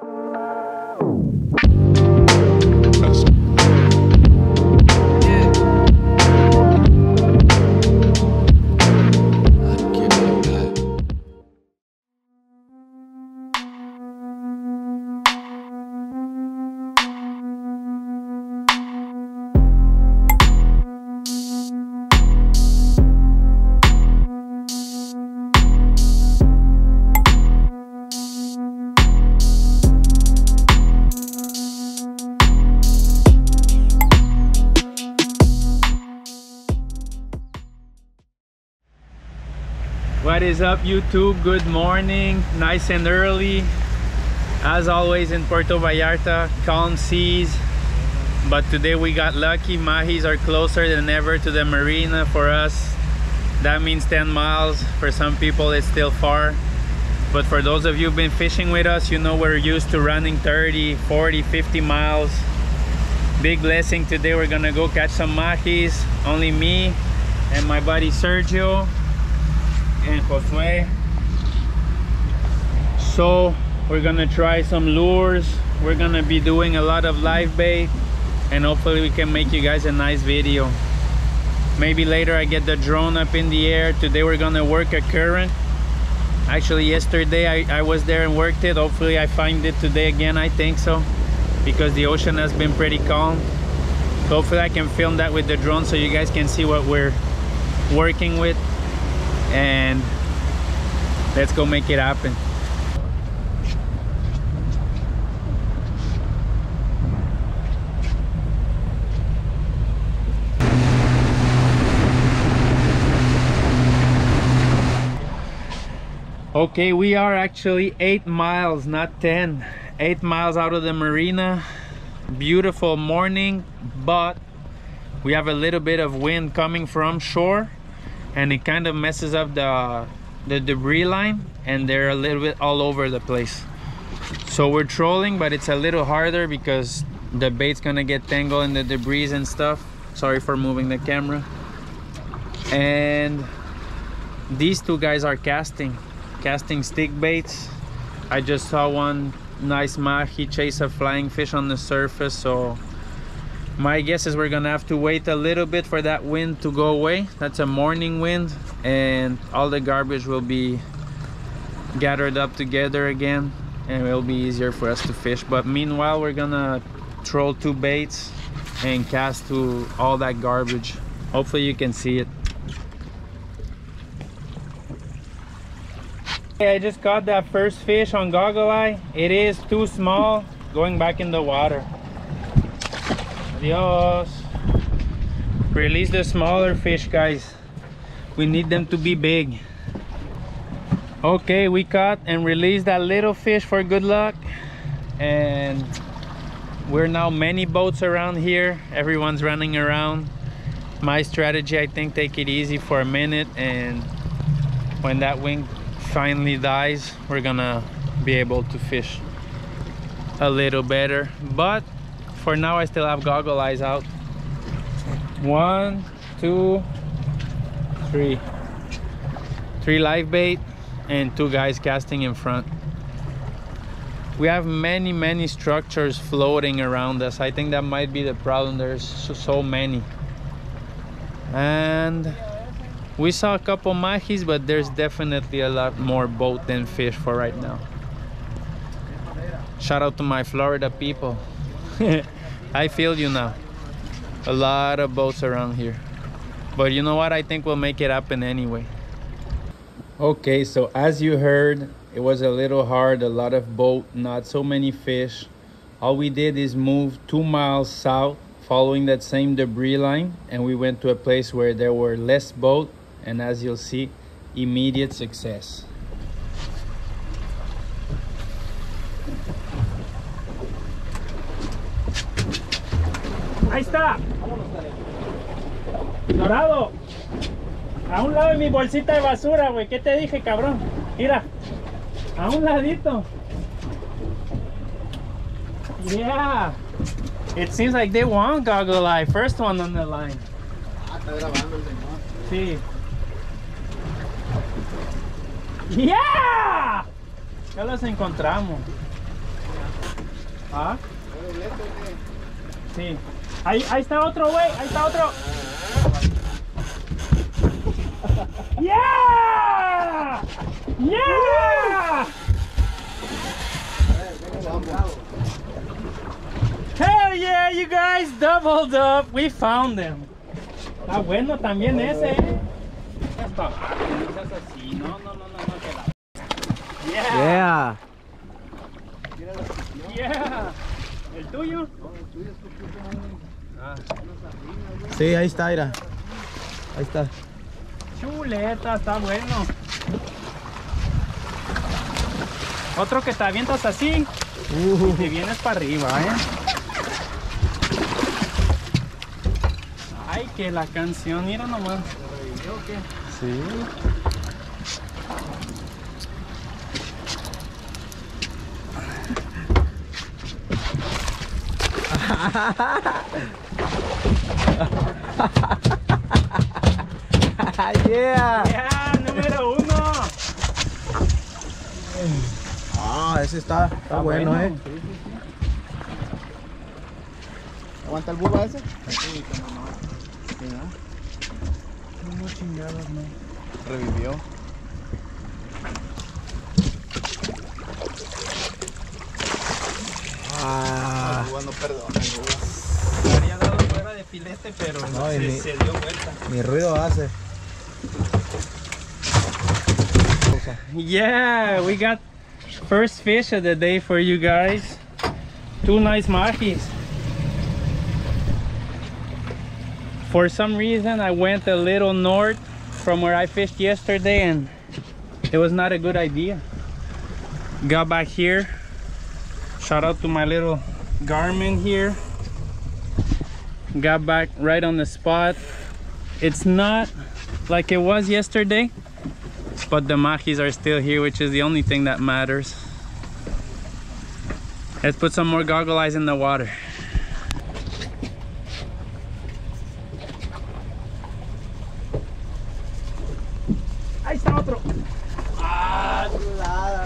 What up YouTube? Good morning, nice and early. As always in Puerto Vallarta, calm seas. But today we got lucky, Mahis are closer than ever to the marina for us. That means 10 miles, for some people it's still far. But for those of you who've been fishing with us, you know we're used to running 30, 40, 50 miles. Big blessing today, we're gonna go catch some Mahis. Only me and my buddy Sergio and Josue. So we're gonna try some lures. We're gonna be doing a lot of live bait and hopefully we can make you guys a nice video. Maybe later I get the drone up in the air. Today we're gonna work a current. Actually yesterday I, I was there and worked it. Hopefully I find it today again, I think so. Because the ocean has been pretty calm. Hopefully I can film that with the drone so you guys can see what we're working with and let's go make it happen. Okay we are actually eight miles not 10 eight miles out of the marina. Beautiful morning but we have a little bit of wind coming from shore and it kind of messes up the the debris line and they're a little bit all over the place. So we're trolling but it's a little harder because the bait's gonna get tangled in the debris and stuff. Sorry for moving the camera. And these two guys are casting casting stick baits. I just saw one nice mahi chase a flying fish on the surface so my guess is we're gonna have to wait a little bit for that wind to go away. That's a morning wind and all the garbage will be gathered up together again and it'll be easier for us to fish. But meanwhile we're gonna troll two baits and cast to all that garbage. Hopefully you can see it. I just caught that first fish on goggle eye. It is too small going back in the water Adios. Release the smaller fish, guys. We need them to be big. Okay, we caught and released that little fish for good luck. And we're now many boats around here. Everyone's running around. My strategy, I think, take it easy for a minute. And when that wing finally dies, we're gonna be able to fish a little better. But for now I still have goggle eyes out. One two three. Three live bait and two guys casting in front. We have many many structures floating around us. I think that might be the problem. There's so, so many. And we saw a couple mahis but there's definitely a lot more boat than fish for right now. Shout out to my Florida people I feel you now. A lot of boats around here. But you know what? I think we'll make it happen anyway. Okay, so as you heard, it was a little hard, a lot of boat, not so many fish. All we did is move two miles south following that same debris line and we went to a place where there were less boat and as you'll see, immediate success. Ahí está. Dorado. A un lado de mi bolsita de basura, güey. ¿Qué te dije, cabrón? Mira. A un ladito. Yeah. It seems like they want goggle eye. First one on the line. Ah, está grabando el señor. Sí. Yeah. Ya los encontramos. ¿Ah? Sí. Ahí, ahí está otro, güey. Ahí está otro. ¡Yeah! ¡Yeah! Hell yeah, you guys doubled up. We found them. Está bueno también ese, ¿eh? No así. No, no, no, Yeah. Yeah. Yeah. ¿El tuyo? Sí, ahí está, mira. Ahí está. Chuleta, está bueno. Otro que te avientas así y te vienes para arriba, ¿eh? Ay, que la canción, mira nomás. Sí. yeah. Ya, número uno. Ah, ese está, está, bueno, eh. ¿Aguanta el buba ese? No chingados, no. Revivió. Ah, El buba no perdona, el buba. Filete, pero No, se, mi- se dio vuelta. mi ruido hace. Yeah, we got first fish of the day for you guys. Two nice mahis. For some reason, I went a little north from where I fished yesterday and it was not a good idea. Got back here. Shout out to my little Garmin here. Got back right on the spot. It's not like it was yesterday, but the mahis are still here, which is the only thing that matters. Let's put some more goggle eyes in the water. Ahí está otro. Ah, chulada.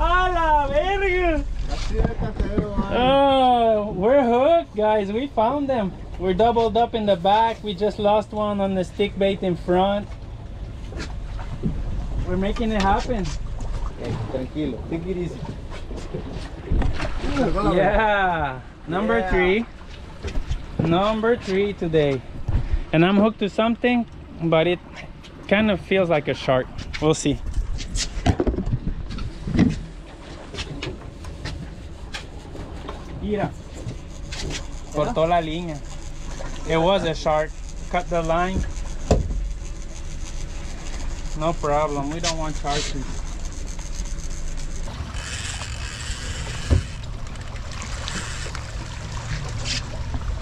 ¡A la verga! Así de casero, man. Oh, we're hooked, guys. We found them. We're doubled up in the back. We just lost one on the stick bait in front. We're making it happen. Eh, tranquilo, take it easy. Yeah, number Yeah. three. Number three today. And I'm hooked to something, but it kind of feels like a shark. We'll see. Mira. Cortó la línea. It was a shark. Cut the line. No problem. We don't want sharks.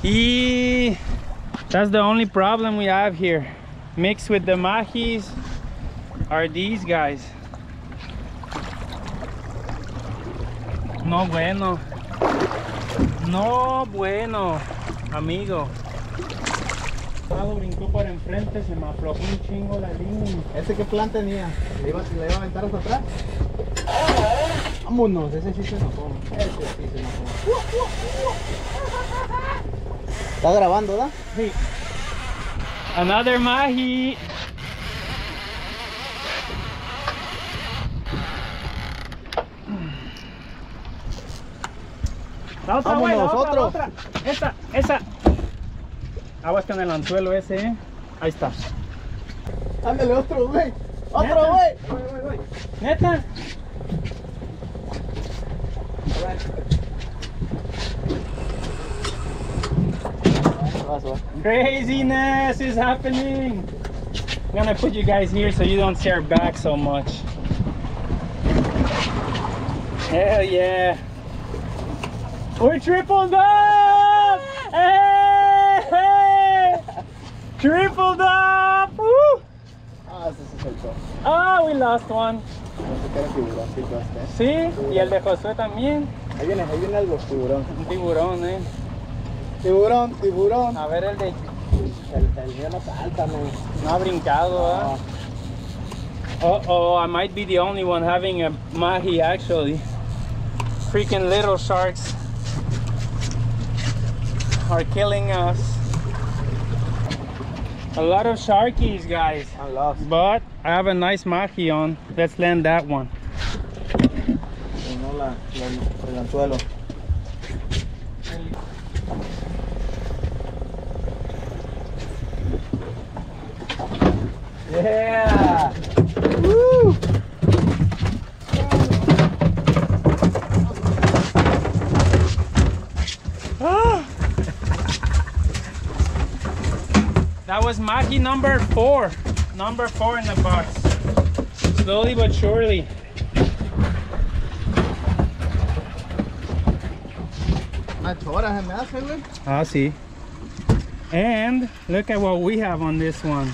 E that's the only problem we have here. Mixed with the mahis are these guys. No bueno. No bueno, amigo. Lado brincó por enfrente, se me aflojó un chingo la línea. ¿Ese qué plan tenía? ¿Le iba, le iba a aventar hasta atrás? Vámonos, ese sí se enojó. Ese sí se enojó. ¿Está grabando, ¿verdad? Sí. Another mahi. La otra, güey, la otra, la otra. Esta, esa. Aguas con el anzuelo ese, ¿eh? Ahí está. Ándale, otro, güey. Otro, güey. ¿Neta? Craziness is happening. I'm gonna put you guys here so you don't see our back so much. Hell yeah. We're tripled up! Hey! hey! Tripled up! Woo! Ah, ese se soltó. Oh, we lost one. No sé qué era tiburón, sí, y el de Josué también. Ahí viene, ahí viene algo, tiburón. Un tiburón, eh. Tiburón, tiburón. A ver el de. El, el mío no salta, no. No ha brincado, ¿ah? Uh-oh, I might be the only one having a mahi actually. Freaking little sharks are killing us. A lot of sharkies, guys. Lost. But I have a nice mahi on. Let's land that one. No, la, la, el anzuelo. Yeah! Woo! That mahi number four. Number four in the box. Slowly but surely. Horas se me hace, güey. Ah, see. And look at what we have on this one.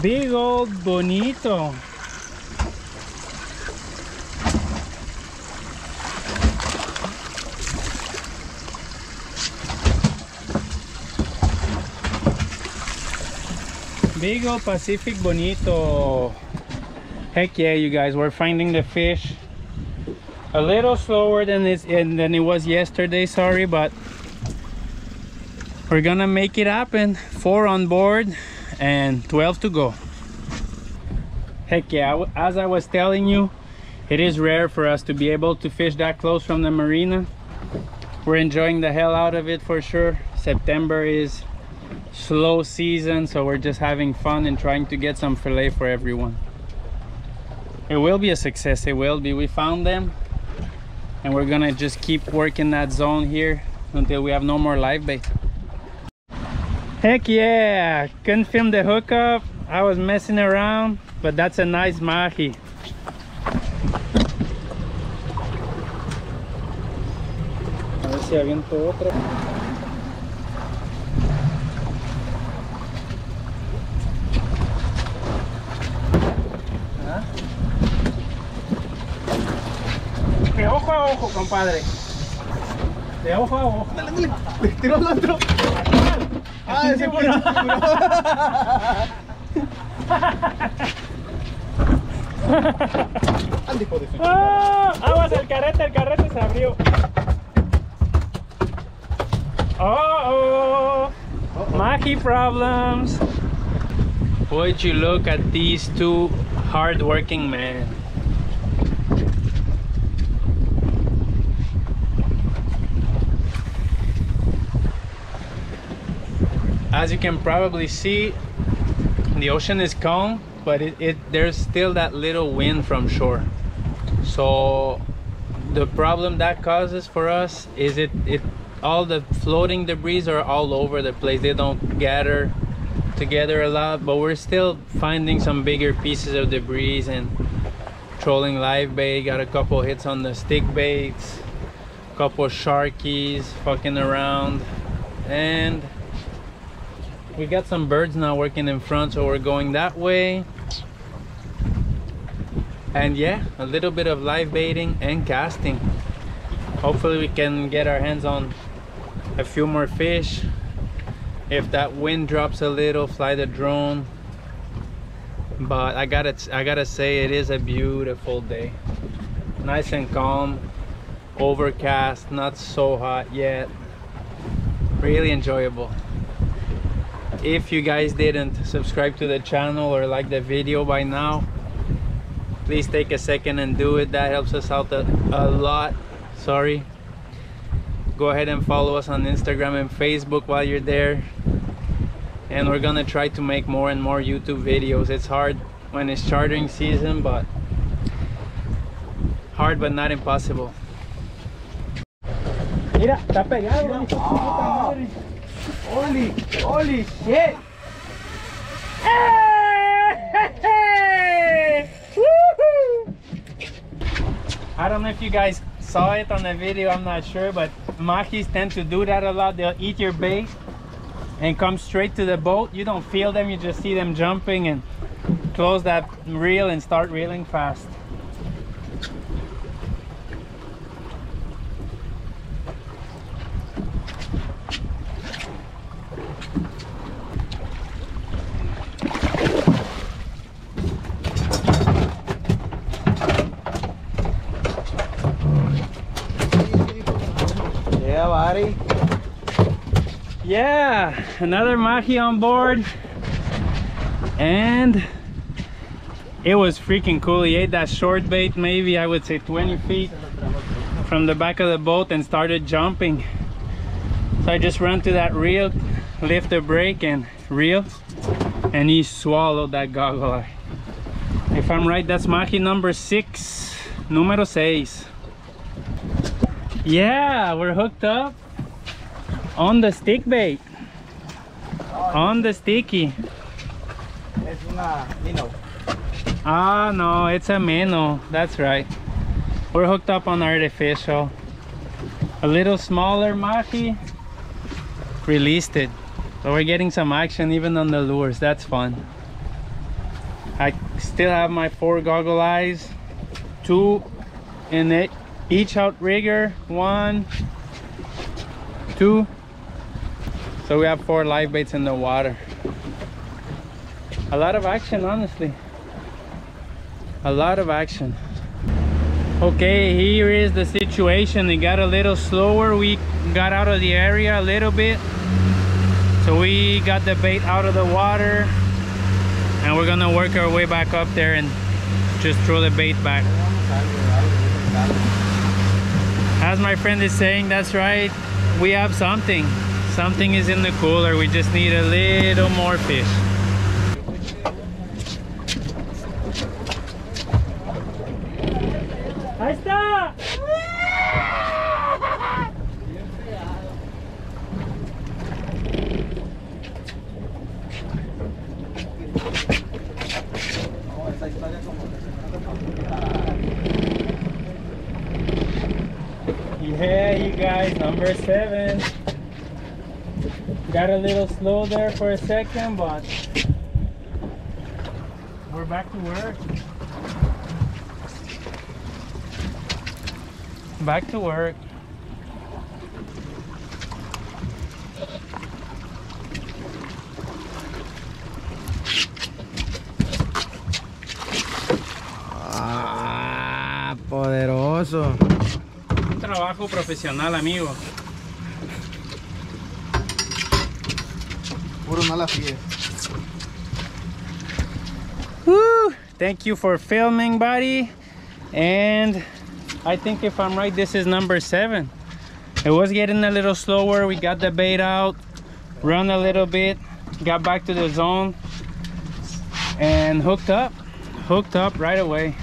Big old bonito. Big old Pacific bonito. Heck yeah, you guys, we're finding the fish a little slower than it's than it was yesterday sorry but we're gonna make it happen. Four on board and 12 to go. Heck yeah. As i was telling you it is rare for us to be able to fish that close from the marina. We're enjoying the hell out of it for sure. September is slow season so we're just having fun and trying to get some fillet for everyone. It will be a success it will be. We found them and we're gonna just keep working that zone here until we have no more live bait. Heck yeah! Couldn't film the hookup. I was messing around but that's a nice mahi. A ver si aviento De ojo a ojo, compadre. De ojo a ojo. Le tiro al otro. Ah, ese fue el tiburón. Ande, hijo de su ¡Ah! Aguas el carrete, el carrete se abrió. Oh, oh. Mahi problems. Would you look at these two hard-working men? As you can probably see, the ocean is calm, but it, it there's still that little wind from shore. So the problem that causes for us is it it all the floating debris are all over the place. They don't gather together a lot, but we're still finding some bigger pieces of debris and trolling live bait. Got a couple hits on the stick baits, couple sharkies fucking around, and we got some birds now working in front so we're going that way. And yeah a little bit of live baiting and casting. Hopefully we can get our hands on a few more fish. If that wind drops a little fly the drone. But i gotta i gotta say it is a beautiful day. Nice and calm overcast not so hot yet. Really enjoyable if you guys didn't subscribe to the channel or like the video by now please take a second and do it. That helps us out a, a lot. Sorry. Go ahead and follow us on instagram and facebook while you're there. And we're gonna try to make more and more youtube videos. It's hard when it's chartering season but hard but not impossible. Mira, está pegado, ah. Holy, holy shit. I don't know if you guys saw it on the video, I'm not sure, but mahis tend to do that a lot. They'll eat your bait and come straight to the boat. You don't feel them, you just see them jumping and close that reel and start reeling fast. Yeah, buddy. Yeah, another mahi on board. And it was freaking cool. He ate that short bait, maybe I would say 20 feet from the back of the boat and started jumping. So I just ran to that reel, lift the brake and reel, and he swallowed that goggle eye. If I'm right, that's mahi number six, numero seis. Yeah, we're hooked up on the stick bait. On the sticky. Es una minnow. Ah, no, it's a minnow. That's right. We're hooked up on artificial. A little smaller mahi. Released it. So we're getting some action even on the lures. That's fun. I still have my four goggle eyes. Two in it. Each outrigger. One. Two. So we have four live baits in the water. A lot of action, honestly a lot of action okay here is the situation it got a little slower we got out of the area a little bit so we got the bait out of the water and we're gonna work our way back up there and just throw the bait back as my friend is saying that's right we have something. Something is in the cooler we just need a little more fish a little slow there for a second, but we're back to work. Back to work. Ah, poderoso. Un trabajo profesional, amigo. Woo! Thank you for filming, buddy. And I think if I'm right, this is number seven. It was getting a little slower. We got the bait out, run a little bit, got back to the zone, and hooked up. Hooked up right away.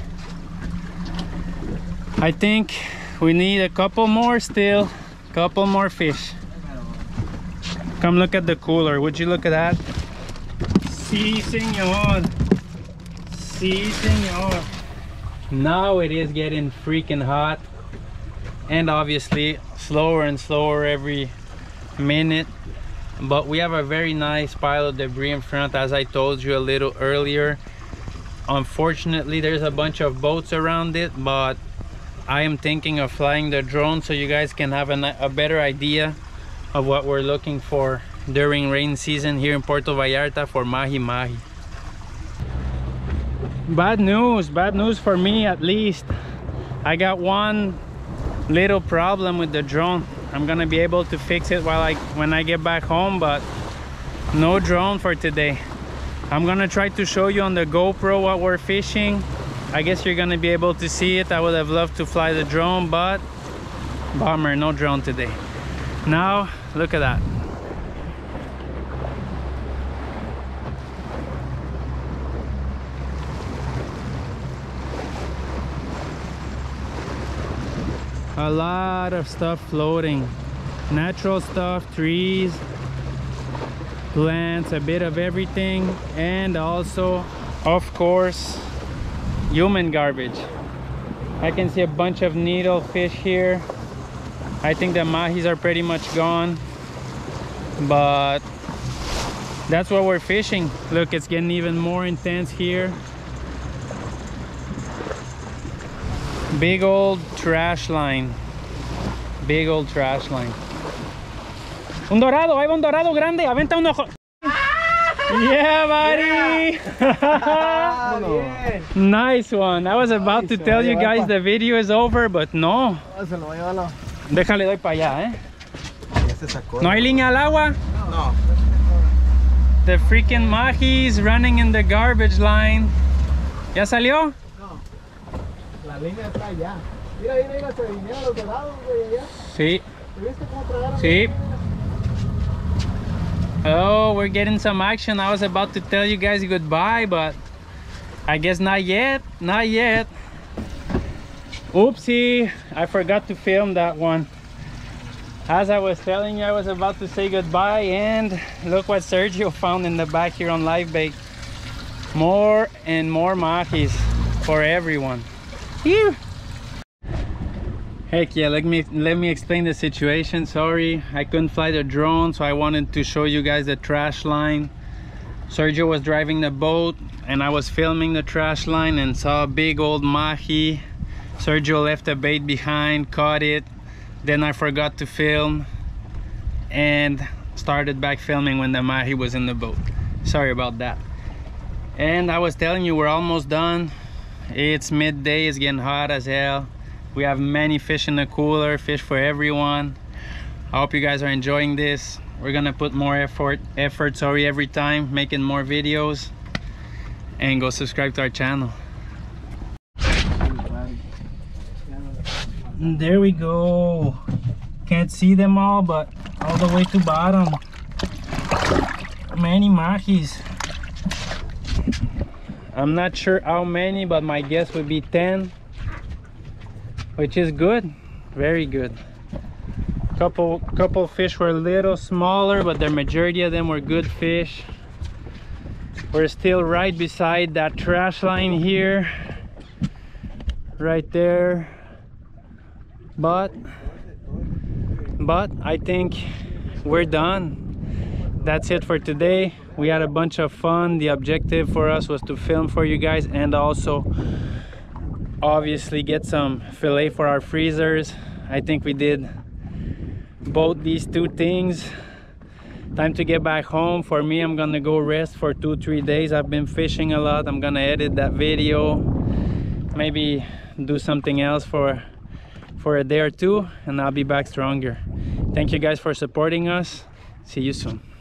I think we need a couple more still, couple more fish. Come look at the cooler. Would you look at that? Si, senor. Si, senor. Now it is getting freaking hot. And obviously slower and slower every minute. But we have a very nice pile of debris in front, as I told you a little earlier. Unfortunately, there's a bunch of boats around it, but I am thinking of flying the drone so you guys can have a, a better idea of what we're looking for during rain season here in Puerto Vallarta for Mahi Mahi. Bad news, bad news for me at least. I got one little problem with the drone. I'm gonna be able to fix it while I when I get back home, but no drone for today. I'm gonna try to show you on the GoPro what we're fishing. I guess you're gonna be able to see it. I would have loved to fly the drone, but bummer, no drone today. Now, look at that. a lot of stuff floating. Natural stuff trees plants a bit of everything and also of course human garbage. I can see a bunch of needlefish here I think the mahis are pretty much gone but that's what we're fishing. Look it's getting even more intense here. Big old trash line. Big old trash line. Un dorado ahí va un dorado grande. Aventa un ojo yeah buddy. Nice one. I was about to tell you guys the video is over but no Déjale doy para allá eh Ya se sacó. no hay línea al agua No, No. The freaking mahis running in the garbage line. ¿Ya salió? La línea está allá. Mira, mira, mira, se vinieron los dorados, güey, allá. Sí, ¿Te viste cómo tragaron? sí. Oh, we're getting some action. I was about to tell you guys goodbye, but I guess not yet. Not yet. Oopsie, I forgot to film that one. As I was telling you, I was about to say goodbye, and look what Sergio found in the back here on Live Bait. More and more mahis for everyone. Phew. Heck yeah, let me let me explain the situation. Sorry, I couldn't fly the drone, so I wanted to show you guys the trash line. Sergio was driving the boat and I was filming the trash line and saw a big old mahi. Sergio left a bait behind, caught it. Then I forgot to film and started back filming when the mahi was in the boat. Sorry about that. And I was telling you we're almost done. It's midday, it's getting hot as hell. We have many fish in the cooler, fish for everyone. I hope you guys are enjoying this. We're gonna put more effort, effort, sorry, every time, making more videos. And go subscribe to our channel. And there we go. Can't see them all, but all the way to bottom. Many mahis. I'm not sure how many, but my guess would be 10 which is good very good couple couple fish were a little smaller but the majority of them were good fish we're still right beside that trash line here right there but but i think we're done. That's it for today. We had a bunch of fun. The objective for us was to film for you guys and also obviously get some fillet for our freezers. I think we did both these two things. Time to get back home. For me i'm gonna go rest for two three days. I've been fishing a lot. I'm gonna edit that video. Maybe do something else for for a day or two and i'll be back stronger. Thank you guys for supporting us. See you soon